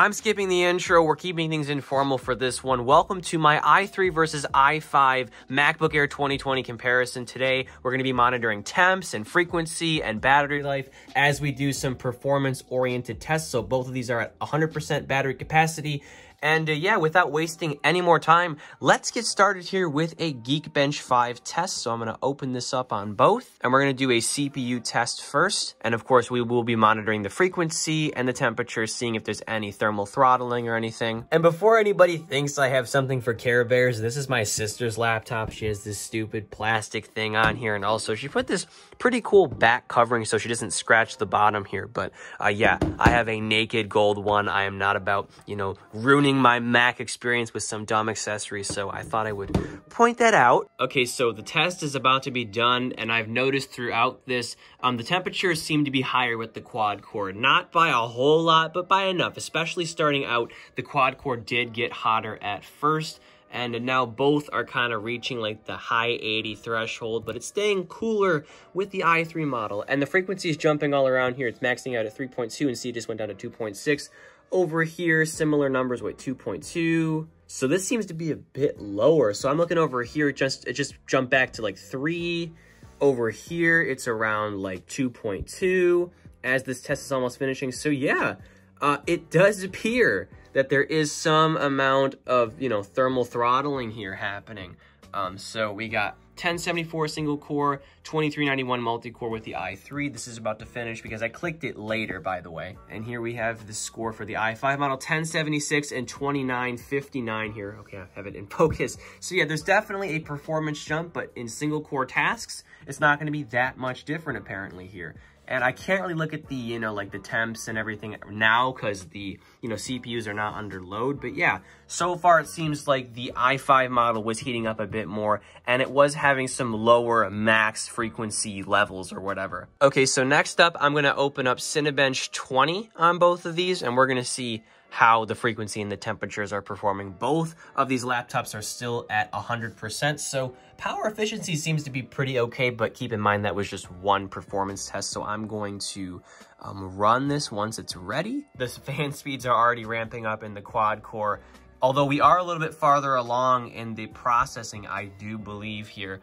I'm skipping the intro. We're keeping things informal for this one. Welcome to my i3 versus i5 MacBook Air 2020 comparison. Today, we're going to be monitoring temps and frequency and battery life as we do some performance-oriented tests. So both of these are at 100% battery capacity and uh, yeah, without wasting any more time, let's get started here with a Geekbench 5 test. So I'm going to open this up on both, and we're going to do a CPU test first. And of course, we will be monitoring the frequency and the temperature, seeing if there's any thermal throttling or anything. And before anybody thinks I have something for Care Bears, this is my sister's laptop. She has this stupid plastic thing on here, and also she put this pretty cool back covering so she doesn't scratch the bottom here. But uh, yeah, I have a naked gold one. I am not about, you know, ruining ruining my Mac experience with some dumb accessories, so I thought I would point that out. Okay, so the test is about to be done, and I've noticed throughout this, um, the temperatures seem to be higher with the quad core. Not by a whole lot, but by enough, especially starting out, the quad core did get hotter at first, and now both are kind of reaching like the high 80 threshold, but it's staying cooler with the i3 model. And the frequency is jumping all around here. It's maxing out at 3.2 and C just went down to 2.6. Over here, similar numbers, wait, 2.2. So this seems to be a bit lower. So I'm looking over here, just it just jumped back to like 3. Over here, it's around like 2.2 as this test is almost finishing. So yeah, uh, it does appear that there is some amount of, you know, thermal throttling here happening. Um, so we got 1074 single core, 2391 multi-core with the i3. This is about to finish because I clicked it later, by the way. And here we have the score for the i5 model, 1076 and 2959 here. Okay, I have it in focus. So yeah, there's definitely a performance jump, but in single core tasks, it's not gonna be that much different apparently here. And I can't really look at the, you know, like the temps and everything now because the, you know, CPUs are not under load. But yeah, so far it seems like the i5 model was heating up a bit more and it was having some lower max frequency levels or whatever. Okay, so next up, I'm going to open up Cinebench 20 on both of these and we're going to see how the frequency and the temperatures are performing. Both of these laptops are still at 100%, so power efficiency seems to be pretty okay, but keep in mind that was just one performance test, so I'm going to um, run this once it's ready. The fan speeds are already ramping up in the quad core, although we are a little bit farther along in the processing, I do believe here.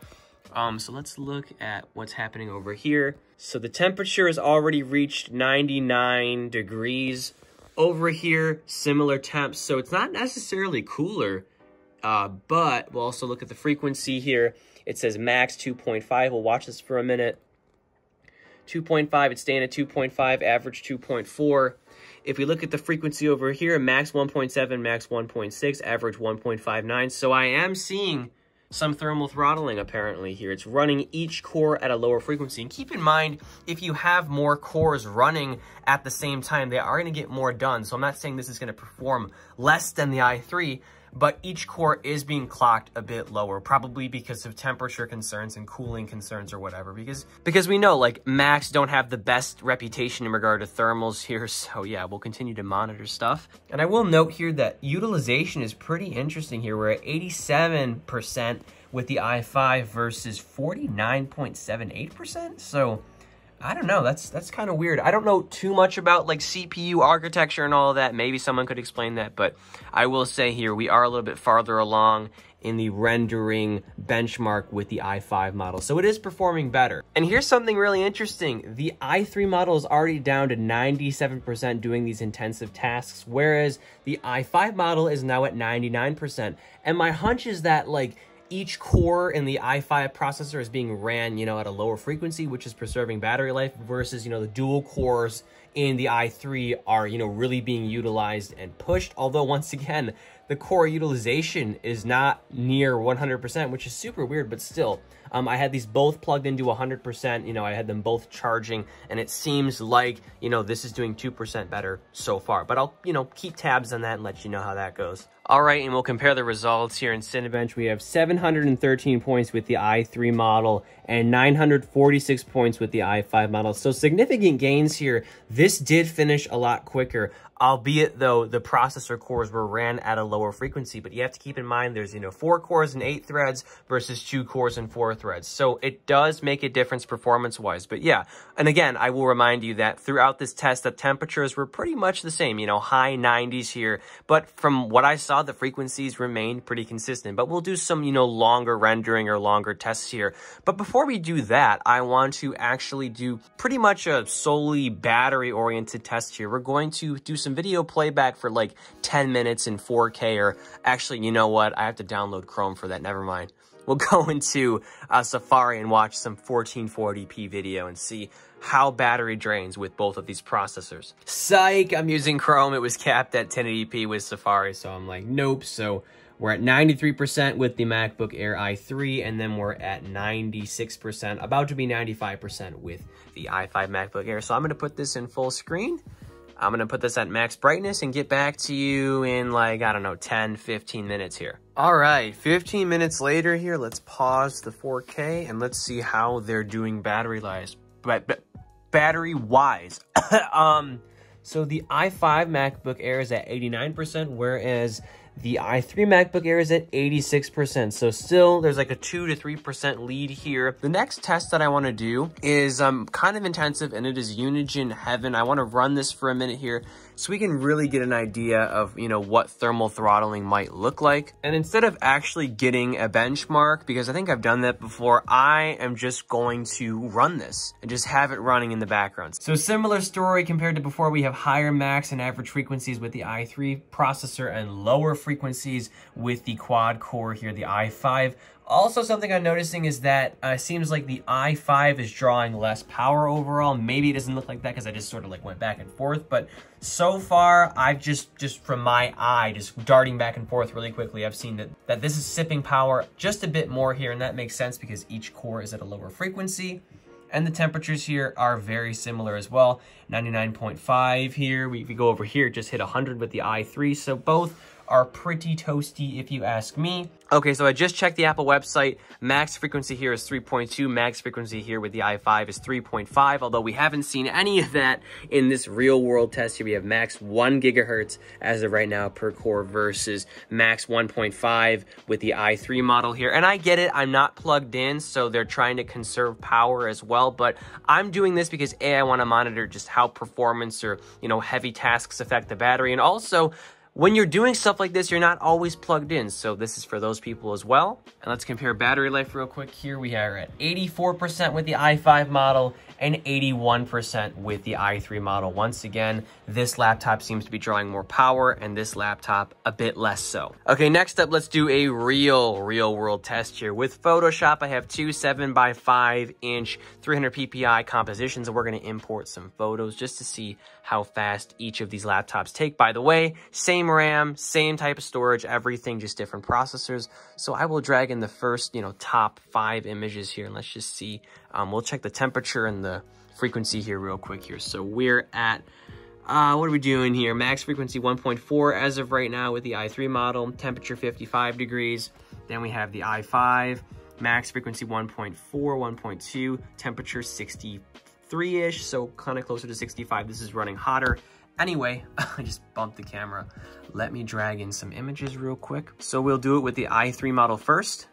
Um, so let's look at what's happening over here. So the temperature has already reached 99 degrees. Over here, similar temps, so it's not necessarily cooler, uh, but we'll also look at the frequency here. It says max 2.5. We'll watch this for a minute. 2.5, it's staying at 2.5, average 2.4. If we look at the frequency over here, max 1.7, max 1.6, average 1.59. So I am seeing some thermal throttling apparently here. It's running each core at a lower frequency. And keep in mind, if you have more cores running at the same time, they are going to get more done. So I'm not saying this is going to perform less than the i3, but each core is being clocked a bit lower, probably because of temperature concerns and cooling concerns or whatever. Because because we know like Macs don't have the best reputation in regard to thermals here, so yeah, we'll continue to monitor stuff. And I will note here that utilization is pretty interesting here. We're at 87% with the i5 versus 49.78%. So I don't know. That's that's kind of weird. I don't know too much about like CPU architecture and all of that. Maybe someone could explain that, but I will say here we are a little bit farther along in the rendering benchmark with the i5 model. So it is performing better. And here's something really interesting. The i3 model is already down to 97% doing these intensive tasks, whereas the i5 model is now at 99%. And my hunch is that like each core in the i5 processor is being ran, you know, at a lower frequency, which is preserving battery life versus, you know, the dual cores in the i3 are, you know, really being utilized and pushed. Although once again, the core utilization is not near 100%, which is super weird, but still, um, I had these both plugged into 100%, you know, I had them both charging, and it seems like, you know, this is doing 2% better so far. But I'll, you know, keep tabs on that and let you know how that goes. All right, and we'll compare the results here in Cinebench. We have 713 points with the i3 model and 946 points with the i5 model. So significant gains here. This did finish a lot quicker, albeit though the processor cores were ran at a lower frequency. But you have to keep in mind there's, you know, four cores and eight threads versus two cores and four threads. So it does make a difference performance-wise. But yeah, and again, I will remind you that throughout this test, the temperatures were pretty much the same, you know, high 90s here. But from what I saw, the frequencies remained pretty consistent. But we'll do some, you know, longer rendering or longer tests here. But before we do that, I want to actually do pretty much a solely battery-oriented test here. We're going to do some some video playback for like 10 minutes in 4K, or actually, you know what? I have to download Chrome for that. Never mind. We'll go into uh, Safari and watch some 1440p video and see how battery drains with both of these processors. Psych, I'm using Chrome. It was capped at 1080p with Safari, so I'm like, nope. So we're at 93% with the MacBook Air i3, and then we're at 96%, about to be 95% with the i5 MacBook Air. So I'm to put this in full screen I'm to put this at max brightness and get back to you in like, I don't know, 10, 15 minutes here. All right, 15 minutes later here, let's pause the 4K and let's see how they're doing battery-wise. But, battery-wise. um, so the i5 MacBook Air is at 89%, whereas the i3 MacBook Air is at 86%, so still there's like a 2 to 3% lead here. The next test that I want to do is um, kind of intensive and it is Unigine Heaven. I want to run this for a minute here so we can really get an idea of, you know, what thermal throttling might look like. And instead of actually getting a benchmark, because I think I've done that before, I am just going to run this and just have it running in the background. So similar story compared to before, we have higher max and average frequencies with the i3 processor and lower frequencies with the quad core here, the i5. Also, something I'm noticing is that uh, it seems like the i5 is drawing less power overall. Maybe it doesn't look like that because I just sort of like went back and forth. But so far, I've just, just from my eye, just darting back and forth really quickly, I've seen that, that this is sipping power just a bit more here. And that makes sense because each core is at a lower frequency. And the temperatures here are very similar as well. 99.5 here. We, we go over here, just hit 100 with the i3. So both are pretty toasty if you ask me. Okay, so I just checked the Apple website. Max frequency here is 3.2. Max frequency here with the i5 is 3.5, although we haven't seen any of that in this real world test here. We have max 1 gigahertz as of right now per core versus max 1.5 with the i3 model here. And I get it, I'm not plugged in, so they're trying to conserve power as well, but I'm doing this because A, I want to monitor just how performance or, you know, heavy tasks affect the battery, and also when you're doing stuff like this, you're not always plugged in. So this is for those people as well. And let's compare battery life real quick. Here we are at 84% with the i5 model and 81% with the i3 model. Once again, this laptop seems to be drawing more power and this laptop a bit less so. Okay, next up, let's do a real, real world test here. With Photoshop, I have two 7 by 5 inch 300 ppi compositions and we're gonna import some photos just to see how fast each of these laptops take. By the way, same RAM, same type of storage, everything, just different processors. So I will drag in the first, you know, top five images here and let's just see. Um, we'll check the temperature and the frequency here real quick here. So we're at, uh, what are we doing here? Max frequency 1.4 as of right now with the i3 model, temperature 55 degrees. Then we have the i5, max frequency 1.4, 1.2, temperature 63-ish, so kind of closer to 65. This is running hotter. Anyway, I just bumped the camera. Let me drag in some images real quick. So we'll do it with the i3 model first.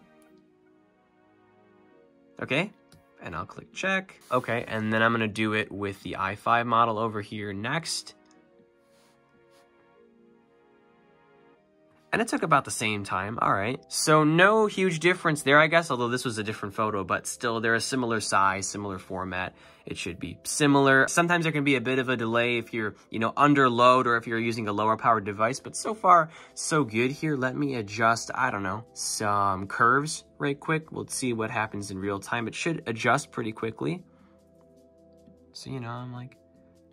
Okay, and I'll click check. Okay, and then I'm gonna do it with the i5 model over here next. And it took about the same time, all right. So no huge difference there, I guess, although this was a different photo, but still they're a similar size, similar format. It should be similar. Sometimes there can be a bit of a delay if you're, you know, under load or if you're using a lower powered device, but so far, so good here. Let me adjust, I don't know, some curves right quick. We'll see what happens in real time. It should adjust pretty quickly. So, you know, I'm like,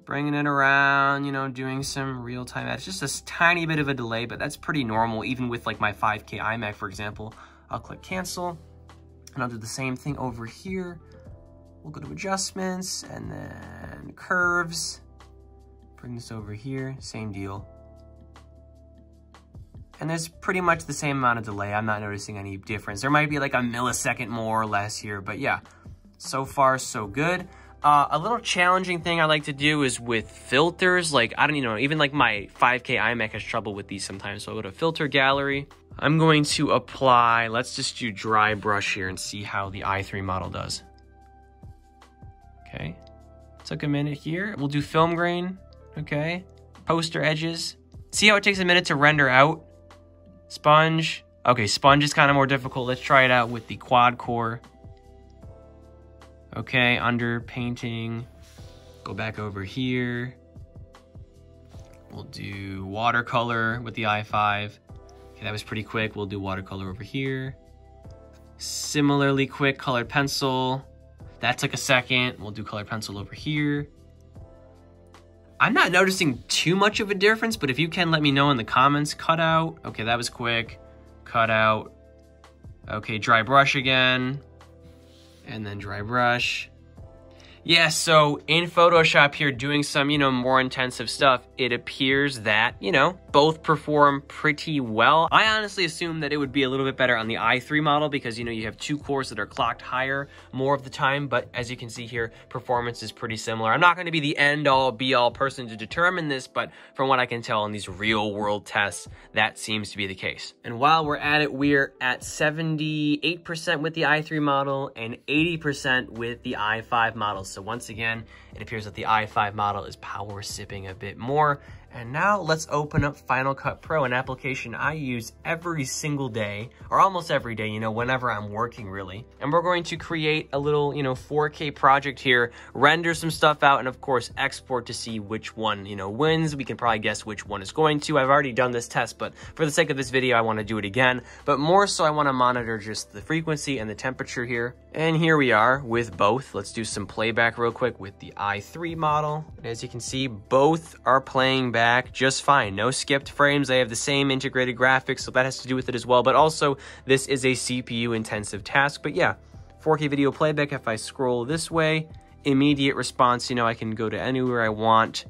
bringing it around, you know, doing some real-time It's just a tiny bit of a delay, but that's pretty normal, even with like my 5K iMac, for example. I'll click cancel, and I'll do the same thing over here. We'll go to adjustments, and then curves. Bring this over here, same deal. And there's pretty much the same amount of delay. I'm not noticing any difference. There might be like a millisecond more or less here, but yeah, so far so good. Uh, a little challenging thing I like to do is with filters. Like, I don't you know, even like my 5K iMac has trouble with these sometimes. So I'll go to filter gallery. I'm going to apply, let's just do dry brush here and see how the i3 model does. Okay, took a minute here. We'll do film grain, okay. Poster edges. See how it takes a minute to render out? Sponge. Okay, sponge is kind of more difficult. Let's try it out with the quad core. Okay, under painting. Go back over here. We'll do watercolor with the i5. Okay, that was pretty quick. We'll do watercolor over here. Similarly quick, colored pencil. That took a second. We'll do colored pencil over here. I'm not noticing too much of a difference, but if you can let me know in the comments, cut out. Okay, that was quick. Cut out. Okay, dry brush again and then dry brush. Yeah, so in Photoshop here, doing some, you know, more intensive stuff, it appears that, you know, both perform pretty well. I honestly assume that it would be a little bit better on the i3 model because, you know, you have two cores that are clocked higher more of the time, but as you can see here, performance is pretty similar. I'm not going to be the end-all, be-all person to determine this, but from what I can tell in these real-world tests, that seems to be the case. And while we're at it, we're at 78% with the i3 model and 80% with the i5 model. So once again, it appears that the i5 model is power sipping a bit more and now let's open up Final Cut Pro, an application I use every single day, or almost every day, you know, whenever I'm working really. And we're going to create a little, you know, 4K project here, render some stuff out, and of course, export to see which one, you know, wins. We can probably guess which one is going to. I've already done this test, but for the sake of this video, I want to do it again. But more so, I want to monitor just the frequency and the temperature here. And here we are with both. Let's do some playback real quick with the i3 model. And as you can see, both are playing back back just fine. No skipped frames. They have the same integrated graphics, so that has to do with it as well. But also, this is a CPU intensive task. But yeah, 4K video playback, if I scroll this way, immediate response, you know, I can go to anywhere I want.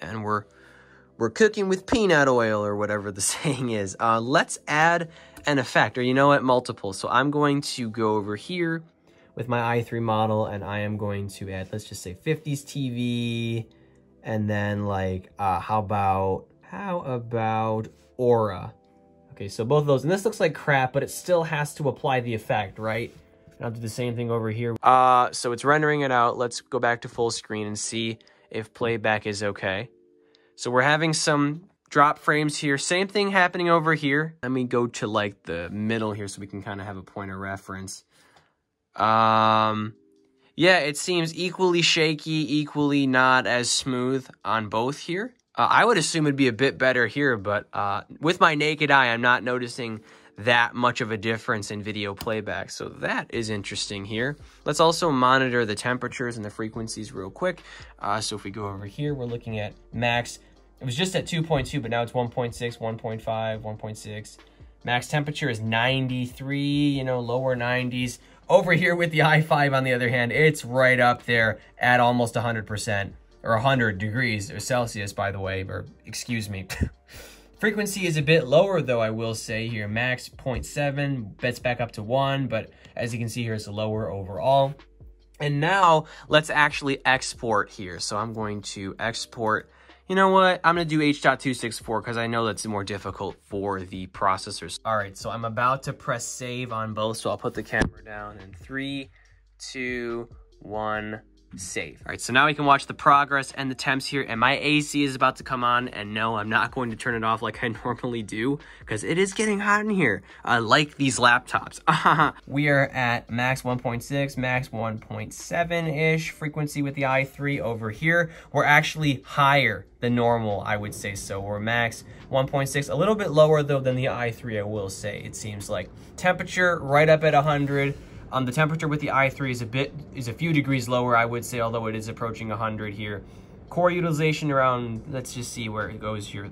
And we're we're cooking with peanut oil or whatever the saying is. Uh, let's add an effect, or you know what, multiple. So I'm going to go over here with my i3 model and I am going to add, let's just say 50s TV, and then like, uh, how about, how about aura? Okay, so both of those, and this looks like crap, but it still has to apply the effect, right? And I'll do the same thing over here. Uh, so it's rendering it out. Let's go back to full screen and see if playback is okay. So we're having some drop frames here. Same thing happening over here. Let me go to like the middle here so we can kind of have a point of reference. Um, yeah, it seems equally shaky, equally not as smooth on both here. Uh, I would assume it'd be a bit better here, but uh, with my naked eye, I'm not noticing that much of a difference in video playback. So that is interesting here. Let's also monitor the temperatures and the frequencies real quick. Uh, so if we go over here, we're looking at max. It was just at 2.2, but now it's 1.6, 1.5, 1.6. Max temperature is 93, you know, lower 90s. Over here with the i5, on the other hand, it's right up there at almost 100%, or 100 degrees or Celsius, by the way, or excuse me. Frequency is a bit lower, though, I will say here. Max 0.7, bets back up to 1, but as you can see here, it's lower overall. And now, let's actually export here. So I'm going to export you know what? I'm to do H.264 because I know that's more difficult for the processors. All right, so I'm about to press save on both, so I'll put the camera down in three, two, one save. All right, so now we can watch the progress and the temps here, and my AC is about to come on, and no, I'm not going to turn it off like I normally do, because it is getting hot in here, uh, like these laptops. we are at max 1.6, max 1.7-ish frequency with the i3 over here. We're actually higher than normal, I would say so. We're max 1.6, a little bit lower, though, than the i3, I will say, it seems like. Temperature right up at 100, um, the temperature with the i3 is a bit, is a few degrees lower, I would say, although it is approaching 100 here. Core utilization around, let's just see where it goes here.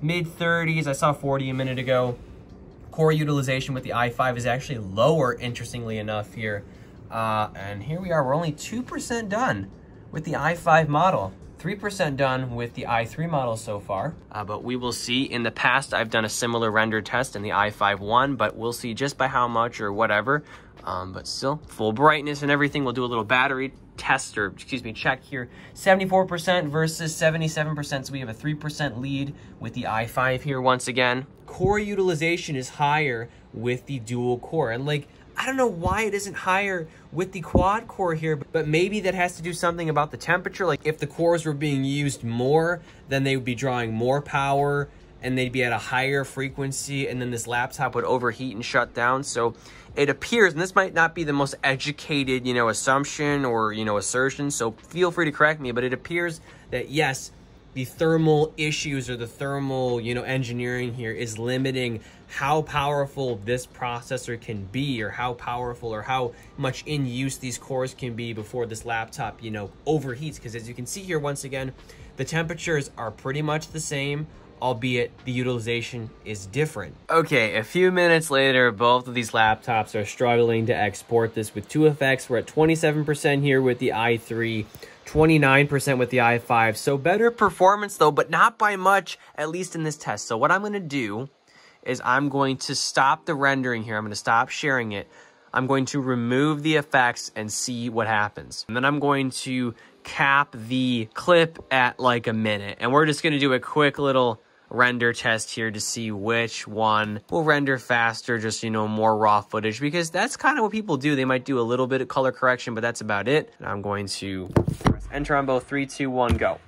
Mid 30s, I saw 40 a minute ago. Core utilization with the i5 is actually lower, interestingly enough here. Uh, and here we are, we're only 2% done with the i5 model. 3% done with the i3 model so far, uh, but we will see. In the past, I've done a similar render test in the i5 one, but we'll see just by how much or whatever. Um, but still, full brightness and everything. We'll do a little battery test or excuse me check here 74% versus 77% so we have a 3% lead with the i5 here once again core utilization is higher with the dual core and like I don't know why it isn't higher with the quad core here, but maybe that has to do something about the temperature. Like if the cores were being used more, then they would be drawing more power and they'd be at a higher frequency and then this laptop would overheat and shut down. So it appears, and this might not be the most educated, you know, assumption or, you know, assertion, so feel free to correct me, but it appears that yes, the thermal issues or the thermal, you know, engineering here is limiting how powerful this processor can be or how powerful or how much in use these cores can be before this laptop, you know, overheats. Because as you can see here, once again, the temperatures are pretty much the same albeit the utilization is different. Okay, a few minutes later, both of these laptops are struggling to export this with 2FX. We're at 27% here with the i3, 29% with the i5. So better performance though, but not by much, at least in this test. So what I'm gonna do is I'm going to stop the rendering here. I'm gonna stop sharing it. I'm going to remove the effects and see what happens. And then I'm going to cap the clip at like a minute. And we're just gonna do a quick little render test here to see which one will render faster, just, you know, more raw footage, because that's kind of what people do. They might do a little bit of color correction, but that's about it. And I'm going to press enter on both, three, two, one, go.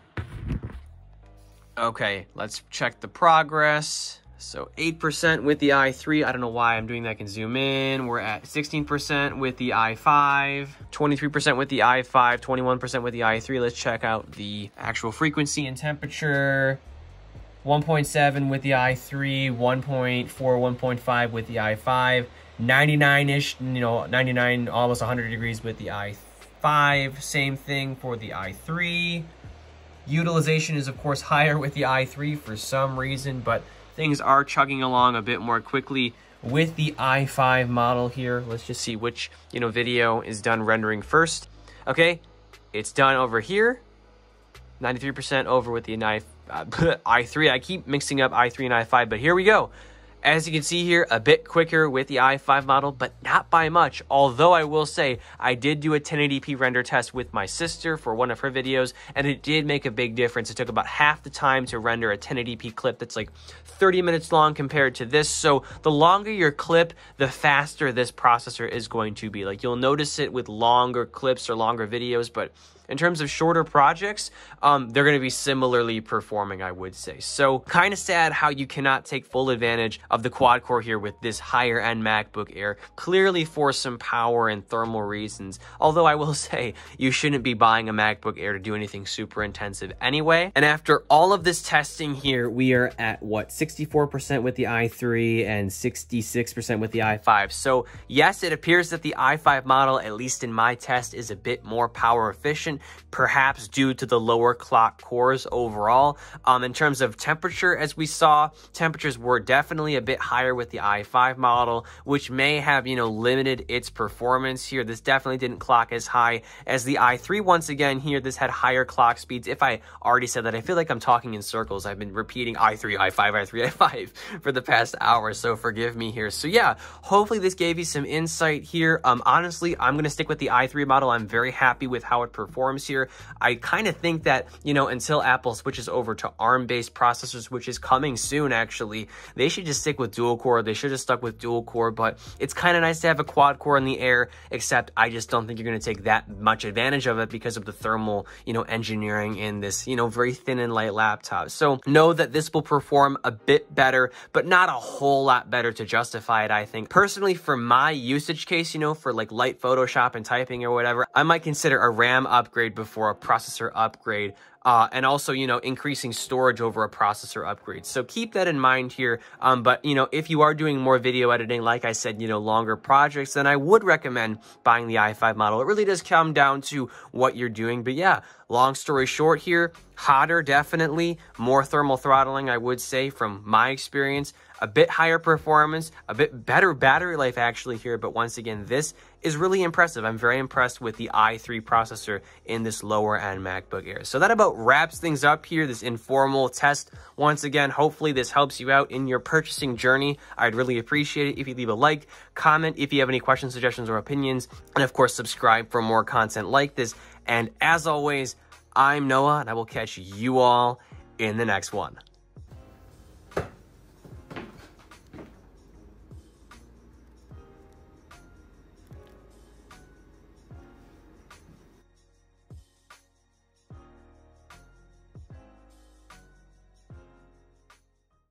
Okay, let's check the progress. So 8% with the i3. I don't know why I'm doing that. I can zoom in. We're at 16% with the i5, 23% with the i5, 21% with the i3. Let's check out the actual frequency and temperature. 1.7 with the i3, 1.4, 1.5 with the i5, 99-ish, you know, 99, almost 100 degrees with the i5. Same thing for the i3. Utilization is, of course, higher with the i3 for some reason, but things are chugging along a bit more quickly with the i5 model here. Let's just see which, you know, video is done rendering first. Okay, it's done over here. 93% over with the i5 uh, i3. I keep mixing up i3 and i5, but here we go. As you can see here, a bit quicker with the i5 model, but not by much. Although I will say, I did do a 1080p render test with my sister for one of her videos, and it did make a big difference. It took about half the time to render a 1080p clip that's like 30 minutes long compared to this. So the longer your clip, the faster this processor is going to be. Like you'll notice it with longer clips or longer videos, but in terms of shorter projects, um, they're going to be similarly performing, I would say. So kind of sad how you cannot take full advantage of the quad core here with this higher end MacBook Air, clearly for some power and thermal reasons. Although I will say you shouldn't be buying a MacBook Air to do anything super intensive anyway. And after all of this testing here, we are at what, 64% with the i3 and 66% with the i5. So yes, it appears that the i5 model, at least in my test, is a bit more power efficient perhaps due to the lower clock cores overall. Um, in terms of temperature, as we saw, temperatures were definitely a bit higher with the i5 model, which may have, you know, limited its performance here. This definitely didn't clock as high as the i3. Once again, here, this had higher clock speeds. If I already said that, I feel like I'm talking in circles. I've been repeating i3, i5, i3, i5 for the past hour, so forgive me here. So yeah, hopefully this gave you some insight here. Um, honestly, I'm going to stick with the i3 model. I'm very happy with how it performs here. I kind of think that, you know, until Apple switches over to ARM-based processors, which is coming soon, actually, they should just stick with dual core. They should have stuck with dual core, but it's kind of nice to have a quad core in the air, except I just don't think you're going to take that much advantage of it because of the thermal, you know, engineering in this, you know, very thin and light laptop. So know that this will perform a bit better, but not a whole lot better to justify it, I think. Personally, for my usage case, you know, for like light Photoshop and typing or whatever, I might consider a RAM upgrade upgrade before a processor upgrade. Uh, and also, you know, increasing storage over a processor upgrade. So keep that in mind here. Um, but, you know, if you are doing more video editing, like I said, you know, longer projects, then I would recommend buying the i5 model. It really does come down to what you're doing. But yeah, long story short here, hotter, definitely. More thermal throttling, I would say, from my experience a bit higher performance, a bit better battery life actually here, but once again, this is really impressive. I'm very impressed with the i3 processor in this lower end MacBook Air. So that about wraps things up here, this informal test. Once again, hopefully this helps you out in your purchasing journey. I'd really appreciate it if you leave a like, comment if you have any questions, suggestions, or opinions, and of course, subscribe for more content like this And as always, I'm Noah, and I will catch you all in the next one.